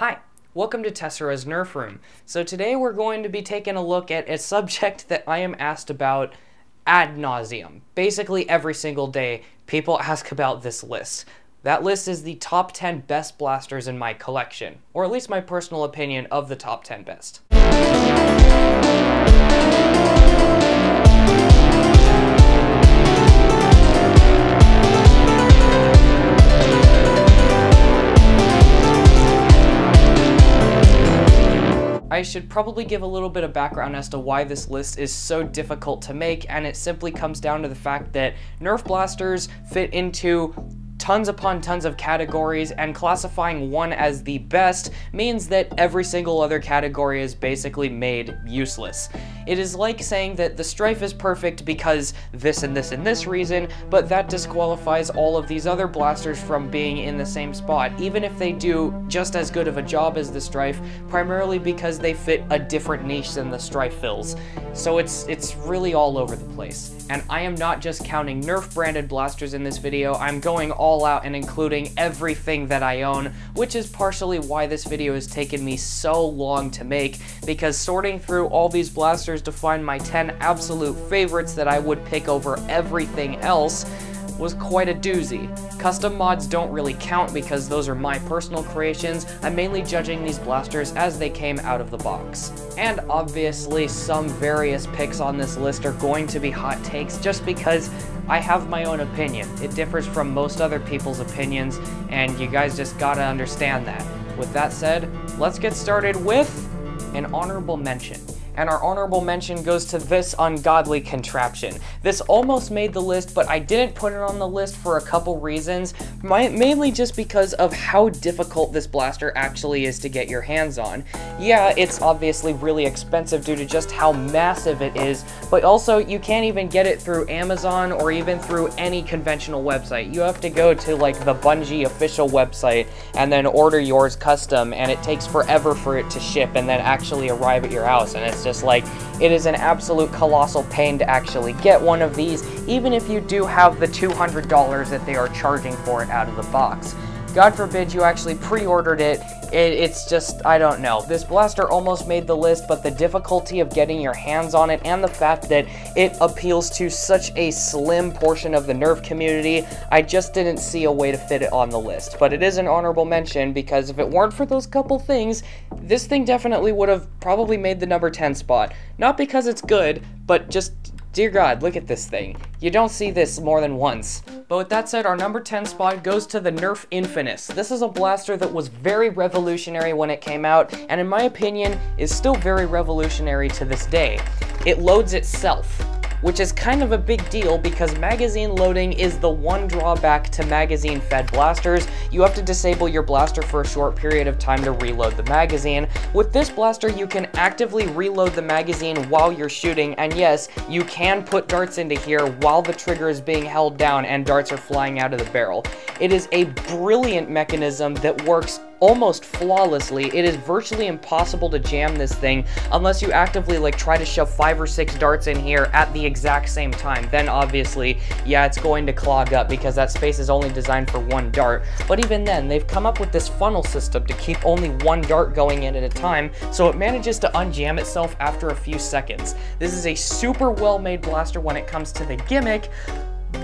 Hi, welcome to Tessera's Nerf Room. So today we're going to be taking a look at a subject that I am asked about ad nauseum. Basically every single day, people ask about this list. That list is the top 10 best blasters in my collection, or at least my personal opinion of the top 10 best. I should probably give a little bit of background as to why this list is so difficult to make, and it simply comes down to the fact that Nerf blasters fit into tons upon tons of categories, and classifying one as the best means that every single other category is basically made useless. It is like saying that the Strife is perfect because this and this and this reason, but that disqualifies all of these other blasters from being in the same spot, even if they do just as good of a job as the Strife, primarily because they fit a different niche than the Strife fills. So it's, it's really all over the place. And I am not just counting Nerf branded blasters in this video, I'm going all out and including everything that I own, which is partially why this video has taken me so long to make, because sorting through all these blasters to find my 10 absolute favorites that I would pick over everything else was quite a doozy. Custom mods don't really count because those are my personal creations, I'm mainly judging these blasters as they came out of the box. And obviously some various picks on this list are going to be hot takes just because I have my own opinion. It differs from most other people's opinions, and you guys just gotta understand that. With that said, let's get started with an honorable mention and our honorable mention goes to this ungodly contraption. This almost made the list, but I didn't put it on the list for a couple reasons, mainly just because of how difficult this blaster actually is to get your hands on. Yeah, it's obviously really expensive due to just how massive it is, but also you can't even get it through Amazon or even through any conventional website. You have to go to like the Bungie official website and then order yours custom, and it takes forever for it to ship and then actually arrive at your house, and it's just like, it is an absolute colossal pain to actually get one of these, even if you do have the $200 that they are charging for it out of the box. God forbid you actually pre-ordered it it, it's just, I don't know. This blaster almost made the list, but the difficulty of getting your hands on it and the fact that it appeals to such a slim portion of the Nerf community, I just didn't see a way to fit it on the list. But it is an honorable mention because if it weren't for those couple things, this thing definitely would have probably made the number 10 spot. Not because it's good, but just Dear God, look at this thing. You don't see this more than once. But with that said, our number 10 spot goes to the Nerf Infinis. This is a blaster that was very revolutionary when it came out, and in my opinion, is still very revolutionary to this day. It loads itself which is kind of a big deal because magazine loading is the one drawback to magazine-fed blasters. You have to disable your blaster for a short period of time to reload the magazine. With this blaster, you can actively reload the magazine while you're shooting, and yes, you can put darts into here while the trigger is being held down and darts are flying out of the barrel. It is a brilliant mechanism that works almost flawlessly. It is virtually impossible to jam this thing unless you actively like try to shove five or six darts in here at the exact same time. Then obviously, yeah, it's going to clog up because that space is only designed for one dart. But even then, they've come up with this funnel system to keep only one dart going in at a time, so it manages to unjam itself after a few seconds. This is a super well-made blaster when it comes to the gimmick,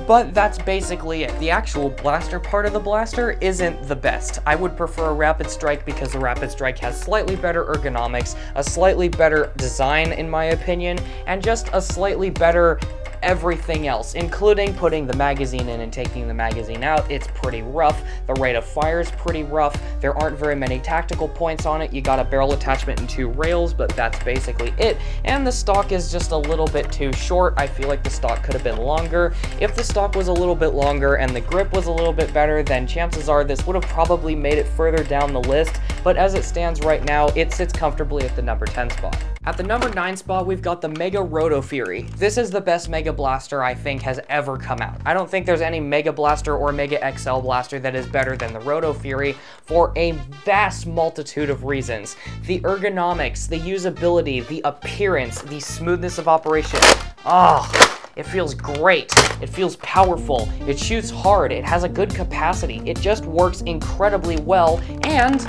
but that's basically it. The actual blaster part of the blaster isn't the best. I would prefer a Rapid Strike because the Rapid Strike has slightly better ergonomics, a slightly better design in my opinion, and just a slightly better everything else, including putting the magazine in and taking the magazine out. It's pretty rough. The rate of fire is pretty rough. There aren't very many tactical points on it. You got a barrel attachment and two rails, but that's basically it. And the stock is just a little bit too short. I feel like the stock could have been longer. If the stock was a little bit longer and the grip was a little bit better, then chances are this would have probably made it further down the list. But as it stands right now, it sits comfortably at the number 10 spot. At the number 9 spot, we've got the Mega Roto Fury. This is the best Mega Blaster I think has ever come out. I don't think there's any Mega Blaster or Mega XL Blaster that is better than the Roto Fury for a vast multitude of reasons. The ergonomics, the usability, the appearance, the smoothness of operation. Oh, it feels great. It feels powerful. It shoots hard. It has a good capacity. It just works incredibly well. And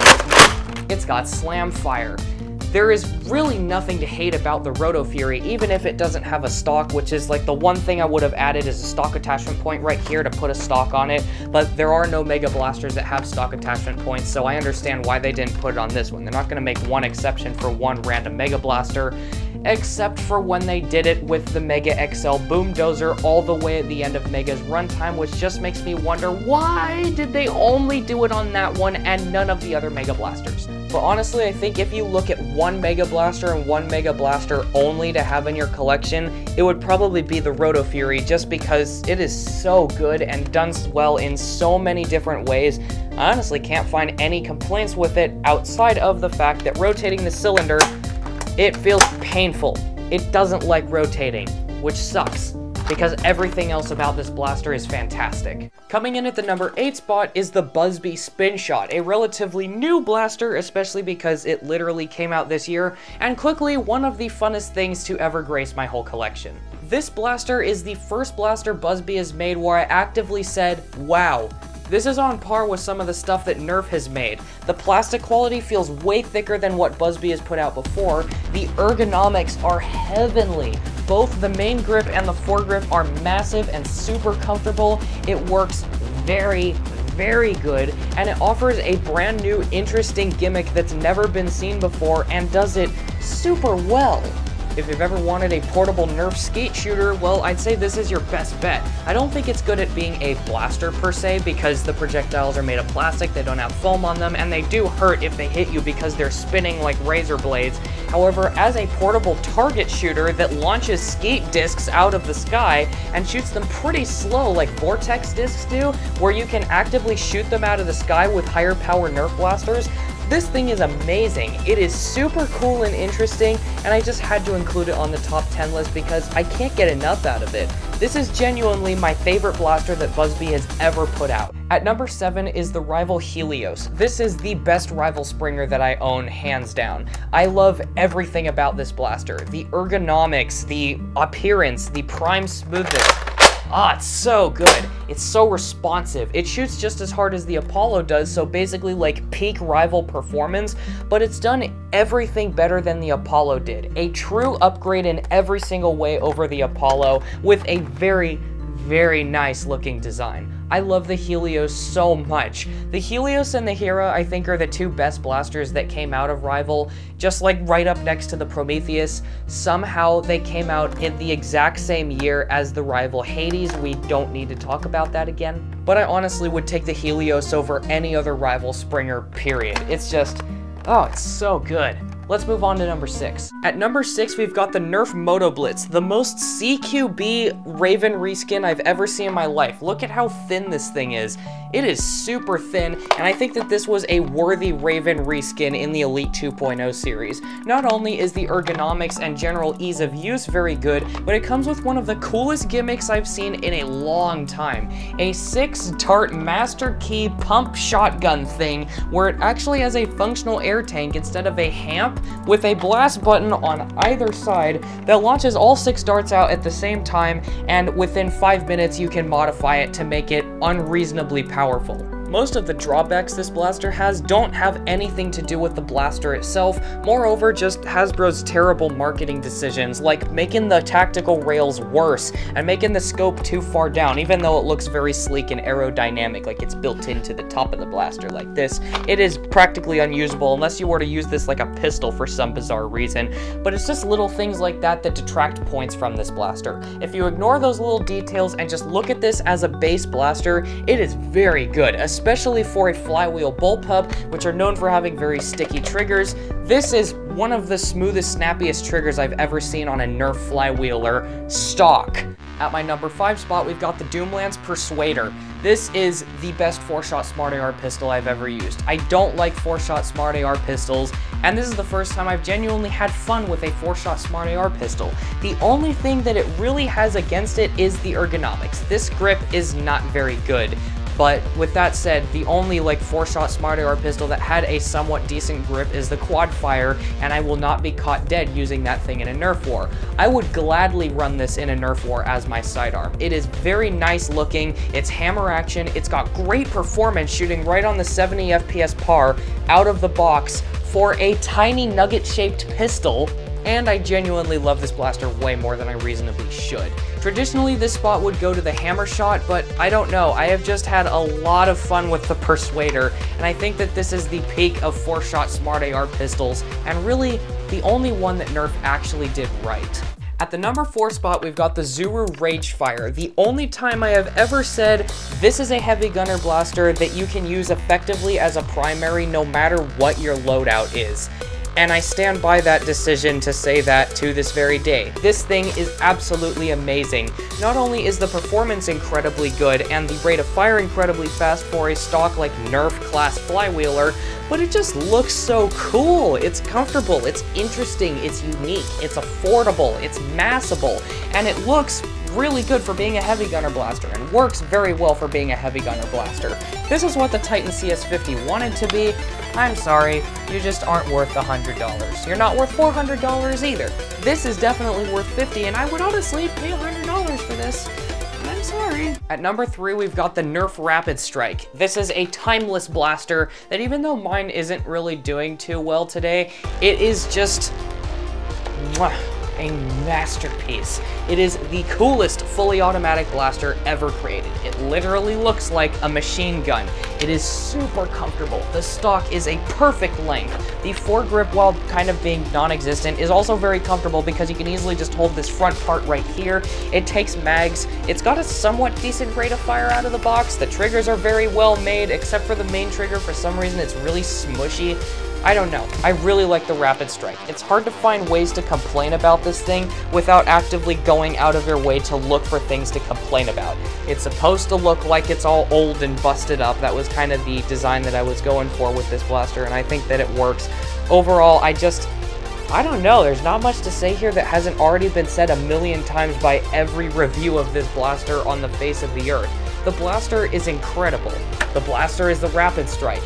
it's got slam fire. There is really nothing to hate about the Roto Fury, even if it doesn't have a stock, which is like the one thing I would have added is a stock attachment point right here to put a stock on it, but there are no Mega Blasters that have stock attachment points, so I understand why they didn't put it on this one. They're not going to make one exception for one random Mega Blaster, except for when they did it with the Mega XL Boom Dozer all the way at the end of Mega's runtime, which just makes me wonder why did they only do it on that one and none of the other Mega Blasters? But honestly, I think if you look at one Mega Blaster and one Mega Blaster only to have in your collection, it would probably be the Roto Fury just because it is so good and done well in so many different ways. I honestly can't find any complaints with it outside of the fact that rotating the cylinder, it feels painful. It doesn't like rotating, which sucks because everything else about this blaster is fantastic. Coming in at the number 8 spot is the Buzzbee Spin Shot, a relatively new blaster, especially because it literally came out this year, and quickly one of the funnest things to ever grace my whole collection. This blaster is the first blaster Buzzbee has made where I actively said, wow, this is on par with some of the stuff that Nerf has made. The plastic quality feels way thicker than what Buzzbee has put out before. The ergonomics are heavenly. Both the main grip and the foregrip are massive and super comfortable. It works very, very good, and it offers a brand new, interesting gimmick that's never been seen before and does it super well. If you've ever wanted a portable Nerf skate shooter, well, I'd say this is your best bet. I don't think it's good at being a blaster per se because the projectiles are made of plastic, they don't have foam on them, and they do hurt if they hit you because they're spinning like razor blades. However, as a portable target shooter that launches skate discs out of the sky and shoots them pretty slow like Vortex discs do, where you can actively shoot them out of the sky with higher power Nerf blasters, this thing is amazing. It is super cool and interesting, and I just had to include it on the top 10 list because I can't get enough out of it. This is genuinely my favorite blaster that Buzzbee has ever put out. At number 7 is the Rival Helios. This is the best Rival Springer that I own, hands down. I love everything about this blaster. The ergonomics, the appearance, the prime smoothness, Ah, it's so good. It's so responsive. It shoots just as hard as the Apollo does, so basically like peak rival performance, but it's done everything better than the Apollo did. A true upgrade in every single way over the Apollo with a very, very nice looking design. I love the Helios so much. The Helios and the Hera, I think, are the two best blasters that came out of Rival, just like right up next to the Prometheus. Somehow they came out in the exact same year as the rival Hades. We don't need to talk about that again. But I honestly would take the Helios over any other rival Springer, period. It's just, oh, it's so good. Let's move on to number six. At number six, we've got the Nerf Moto Blitz, the most CQB Raven reskin I've ever seen in my life. Look at how thin this thing is. It is super thin, and I think that this was a worthy Raven reskin in the Elite 2.0 series. Not only is the ergonomics and general ease of use very good, but it comes with one of the coolest gimmicks I've seen in a long time. A six-dart master key pump shotgun thing, where it actually has a functional air tank instead of a hamp with a blast button on either side that launches all six darts out at the same time, and within five minutes you can modify it to make it unreasonably powerful. Most of the drawbacks this blaster has don't have anything to do with the blaster itself, moreover just Hasbro's terrible marketing decisions, like making the tactical rails worse and making the scope too far down, even though it looks very sleek and aerodynamic, like it's built into the top of the blaster like this. It is practically unusable unless you were to use this like a pistol for some bizarre reason, but it's just little things like that that detract points from this blaster. If you ignore those little details and just look at this as a base blaster, it is very good, especially for a flywheel bullpup, which are known for having very sticky triggers. This is one of the smoothest, snappiest triggers I've ever seen on a Nerf flywheeler stock. At my number 5 spot, we've got the Doomlands Persuader. This is the best 4-shot Smart AR pistol I've ever used. I don't like 4-shot Smart AR pistols, and this is the first time I've genuinely had fun with a 4-shot Smart AR pistol. The only thing that it really has against it is the ergonomics. This grip is not very good. But with that said, the only like four shot smart AR pistol that had a somewhat decent grip is the quad fire, and I will not be caught dead using that thing in a Nerf war. I would gladly run this in a Nerf war as my sidearm. It is very nice looking, it's hammer action, it's got great performance shooting right on the 70 FPS par out of the box for a tiny nugget-shaped pistol and I genuinely love this blaster way more than I reasonably should. Traditionally, this spot would go to the hammer shot, but I don't know. I have just had a lot of fun with the Persuader, and I think that this is the peak of four-shot Smart AR pistols, and really the only one that Nerf actually did right. At the number four spot, we've got the Zuru Ragefire, the only time I have ever said this is a heavy gunner blaster that you can use effectively as a primary no matter what your loadout is and I stand by that decision to say that to this very day. This thing is absolutely amazing. Not only is the performance incredibly good and the rate of fire incredibly fast for a stock like Nerf class flywheeler, but it just looks so cool. It's comfortable, it's interesting, it's unique, it's affordable, it's massable, and it looks really good for being a heavy gunner blaster and works very well for being a heavy gunner blaster. This is what the Titan CS50 wanted to be. I'm sorry, you just aren't worth $100. You're not worth $400 either. This is definitely worth 50 and I would honestly pay $100 for this. I'm sorry. At number three, we've got the Nerf Rapid Strike. This is a timeless blaster that even though mine isn't really doing too well today, it is just... Mwah, a masterpiece. It is the coolest fully automatic blaster ever created. It literally looks like a machine gun. It is super comfortable. The stock is a perfect length. The foregrip, while kind of being non-existent, is also very comfortable because you can easily just hold this front part right here. It takes mags. It's got a somewhat decent rate of fire out of the box. The triggers are very well made, except for the main trigger. For some reason, it's really smushy. I don't know. I really like the Rapid Strike. It's hard to find ways to complain about this thing without actively going out of your way to look for things to complain about. It's supposed to look like it's all old and busted up. That was kind of the design that I was going for with this blaster, and I think that it works. Overall, I just... I don't know, there's not much to say here that hasn't already been said a million times by every review of this blaster on the face of the earth. The blaster is incredible. The blaster is the Rapid Strike.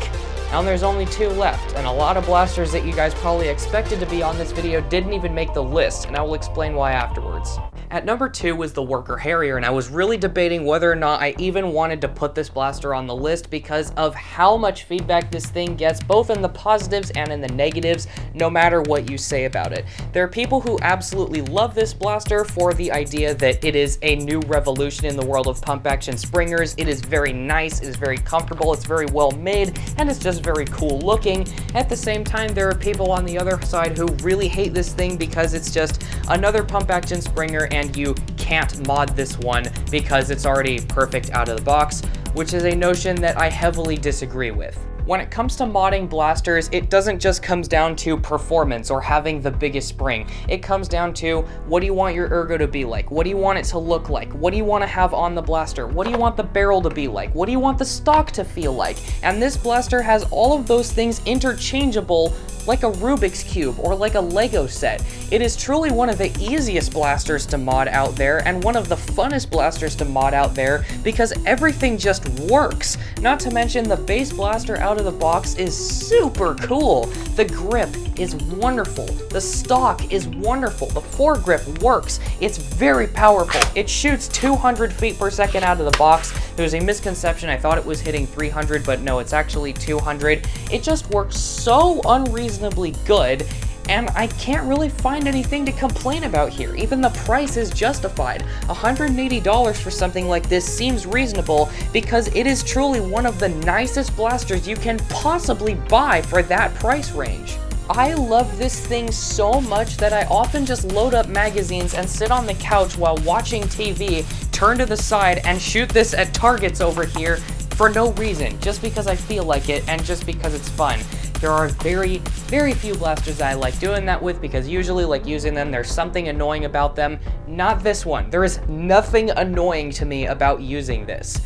Now there's only two left, and a lot of blasters that you guys probably expected to be on this video didn't even make the list, and I will explain why afterwards. At number two was the Worker Harrier, and I was really debating whether or not I even wanted to put this blaster on the list because of how much feedback this thing gets, both in the positives and in the negatives, no matter what you say about it. There are people who absolutely love this blaster for the idea that it is a new revolution in the world of pump action springers. It is very nice, it is very comfortable, it's very well made, and it's just very cool looking. At the same time, there are people on the other side who really hate this thing because it's just another pump action springer and and you can't mod this one because it's already perfect out of the box, which is a notion that I heavily disagree with. When it comes to modding blasters, it doesn't just comes down to performance or having the biggest spring. It comes down to what do you want your ergo to be like? What do you want it to look like? What do you want to have on the blaster? What do you want the barrel to be like? What do you want the stock to feel like? And this blaster has all of those things interchangeable like a Rubik's Cube or like a Lego set. It is truly one of the easiest blasters to mod out there and one of the funnest blasters to mod out there because everything just works. Not to mention the base blaster out of the box is super cool. The grip is wonderful. The stock is wonderful. The foregrip works. It's very powerful. It shoots 200 feet per second out of the box. There was a misconception. I thought it was hitting 300, but no, it's actually 200. It just works so unreasonably good and I can't really find anything to complain about here. Even the price is justified. $180 for something like this seems reasonable because it is truly one of the nicest blasters you can possibly buy for that price range. I love this thing so much that I often just load up magazines and sit on the couch while watching TV, turn to the side, and shoot this at targets over here for no reason, just because I feel like it and just because it's fun. There are very, very few blasters I like doing that with because usually like using them, there's something annoying about them. Not this one. There is nothing annoying to me about using this.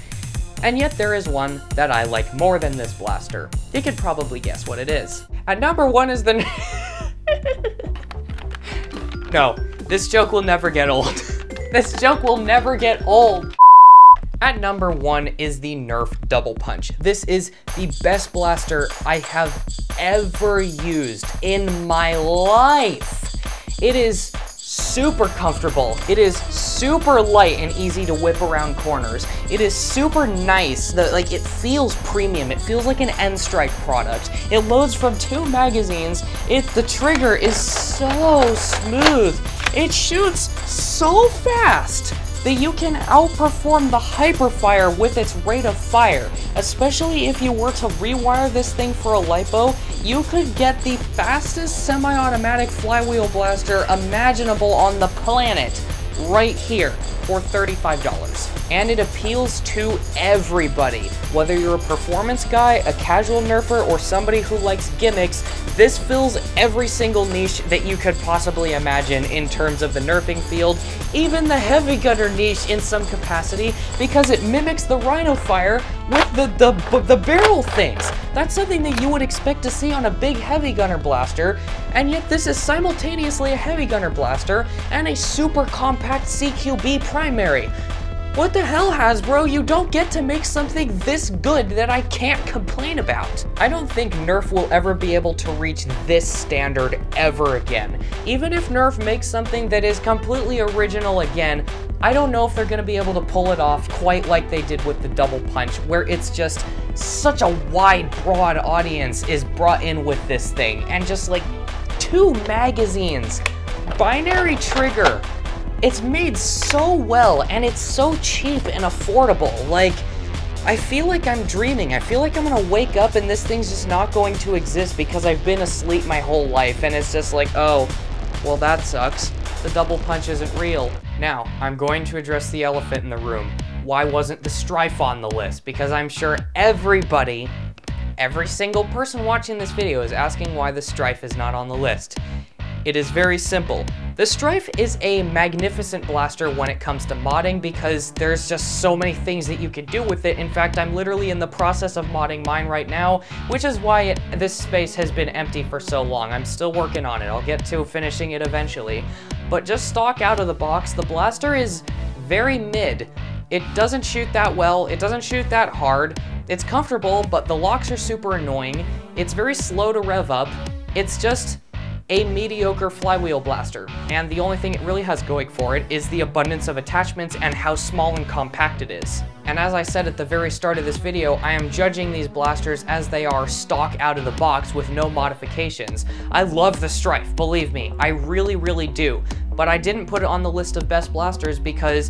And yet there is one that I like more than this blaster. You could probably guess what it is. At number one is the... no, this joke will never get old. this joke will never get old. At number one is the Nerf Double Punch. This is the best blaster I have ever used in my life. It is super comfortable. It is super light and easy to whip around corners. It is super nice. The, like it feels premium. It feels like an N-Strike product. It loads from two magazines. It the trigger is so smooth. It shoots so fast that you can outperform the Hyperfire with its rate of fire. Especially if you were to rewire this thing for a LiPo, you could get the fastest semi-automatic flywheel blaster imaginable on the planet right here for $35 and it appeals to everybody. Whether you're a performance guy, a casual nerfer, or somebody who likes gimmicks, this fills every single niche that you could possibly imagine in terms of the nerfing field, even the heavy gunner niche in some capacity, because it mimics the Rhino Fire with the, the, the barrel things. That's something that you would expect to see on a big heavy gunner blaster, and yet this is simultaneously a heavy gunner blaster and a super compact CQB primary. What the hell, Hasbro? You don't get to make something this good that I can't complain about. I don't think Nerf will ever be able to reach this standard ever again. Even if Nerf makes something that is completely original again, I don't know if they're to be able to pull it off quite like they did with the Double Punch, where it's just such a wide, broad audience is brought in with this thing, and just like two magazines, binary trigger, it's made so well and it's so cheap and affordable. Like, I feel like I'm dreaming. I feel like I'm gonna wake up and this thing's just not going to exist because I've been asleep my whole life and it's just like, oh, well that sucks. The double punch isn't real. Now, I'm going to address the elephant in the room. Why wasn't the Strife on the list? Because I'm sure everybody, every single person watching this video is asking why the Strife is not on the list. It is very simple. The Strife is a magnificent blaster when it comes to modding because there's just so many things that you can do with it. In fact, I'm literally in the process of modding mine right now, which is why it, this space has been empty for so long. I'm still working on it. I'll get to finishing it eventually. But just stock out of the box, the blaster is very mid. It doesn't shoot that well, it doesn't shoot that hard, it's comfortable, but the locks are super annoying, it's very slow to rev up, it's just a mediocre flywheel blaster, and the only thing it really has going for it is the abundance of attachments and how small and compact it is. And as I said at the very start of this video, I am judging these blasters as they are stock out of the box with no modifications. I love the Strife, believe me, I really, really do. But I didn't put it on the list of best blasters because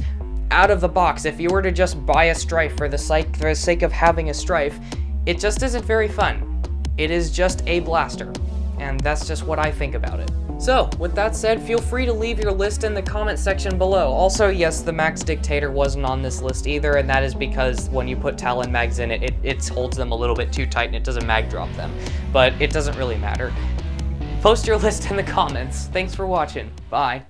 out of the box, if you were to just buy a Strife for the, sake, for the sake of having a Strife, it just isn't very fun. It is just a blaster and that's just what I think about it. So, with that said, feel free to leave your list in the comment section below. Also, yes, the Max Dictator wasn't on this list either, and that is because when you put Talon mags in it, it, it holds them a little bit too tight and it doesn't mag drop them. But it doesn't really matter. Post your list in the comments. Thanks for watching. Bye.